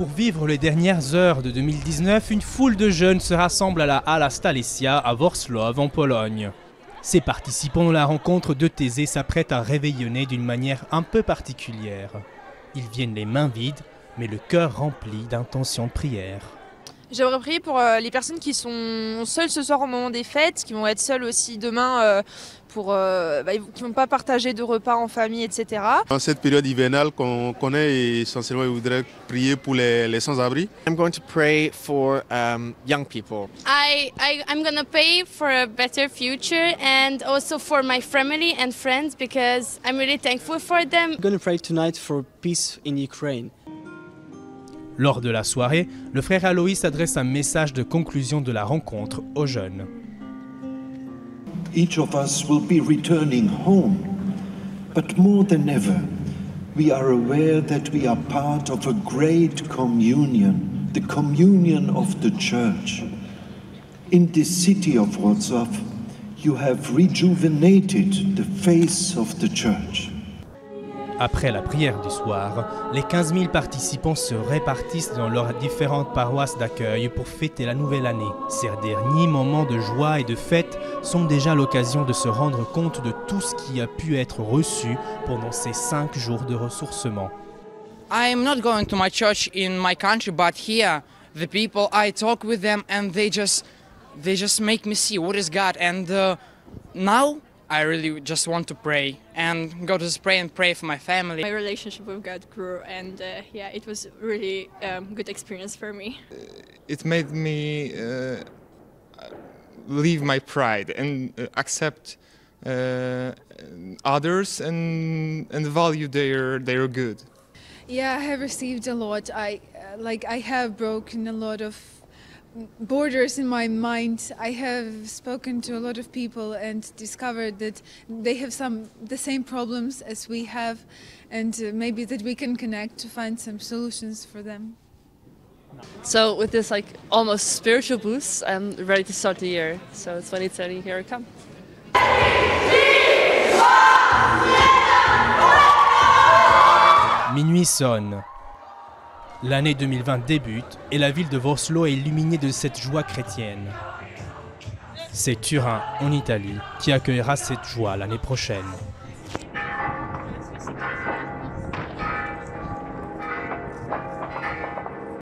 Pour vivre les dernières heures de 2019, une foule de jeunes se rassemble à la Hala Stalesia à Wrocław en Pologne. Ces participants de la rencontre de Thésée s'apprêtent à réveillonner d'une manière un peu particulière. Ils viennent les mains vides, mais le cœur rempli d'intentions de prière. J'aimerais prier pour euh, les personnes qui sont seules ce soir au moment des fêtes, qui vont être seules aussi demain, euh, pour, euh, bah, qui ne vont pas partager de repas en famille, etc. En cette période hivernale qu'on connaît, essentiellement, je voudrais prier pour les, les sans-abri. I'm going to pray for um, young people. I, I I'm gonna pray for a better future and also for my family and friends because I'm really thankful for them. I'm going to pray tonight for peace in Ukraine. Lors de la soirée, le frère Aloïs adresse un message de conclusion de la rencontre aux jeunes. Each of us will be returning home, but more than ever, we are aware that we are part of a great communion, the communion of the church. In this city of Wrocław, you have rejuvenated the face of the church. Après la prière du soir, les 15 000 participants se répartissent dans leurs différentes paroisses d'accueil pour fêter la nouvelle année. Ces derniers moments de joie et de fête sont déjà l'occasion de se rendre compte de tout ce qui a pu être reçu pendant ces cinq jours de ressourcement. I'm not going to my church in my country, but here, the people I talk with them, and they just, they just make me see what is God. And uh, now I really just want to pray and go to pray and pray for my family. My relationship with God grew, and uh, yeah, it was really um, good experience for me. It made me uh, leave my pride and uh, accept uh, others and and value their their good. Yeah, I have received a lot. I uh, like I have broken a lot of borders in my mind. I have spoken to a lot of people and discovered that they have some the same problems as we have, and uh, maybe that we can connect to find some solutions for them. So with this like almost spiritual boost, I'm ready to start the year. So 2020, here I come. Minuit sonne. L'année 2020 débute et la ville de Wrocław est illuminée de cette joie chrétienne. C'est Turin, en Italie, qui accueillera cette joie l'année prochaine.